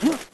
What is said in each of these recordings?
Huh?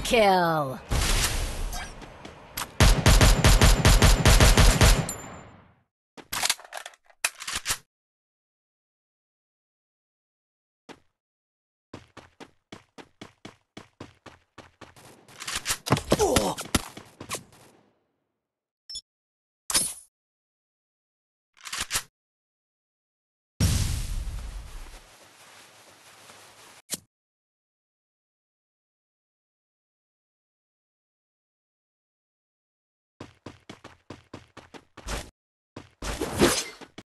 Kill!